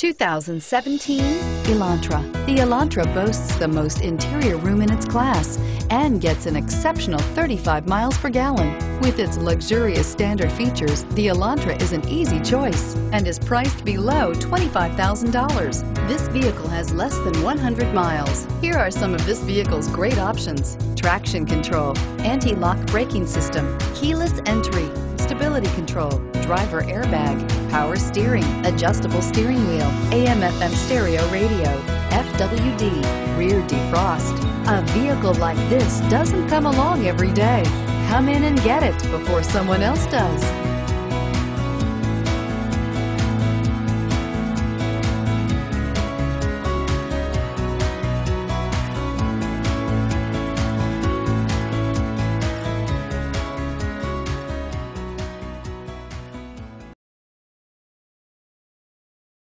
2017 Elantra. The Elantra boasts the most interior room in its class and gets an exceptional 35 miles per gallon. With its luxurious standard features, the Elantra is an easy choice and is priced below $25,000. This vehicle has less than 100 miles. Here are some of this vehicle's great options. Traction control, anti-lock braking system, keyless entry, stability control, driver airbag, power steering, adjustable steering wheel, AM FM stereo radio, FWD, rear defrost. A vehicle like this doesn't come along every day. Come in and get it before someone else does.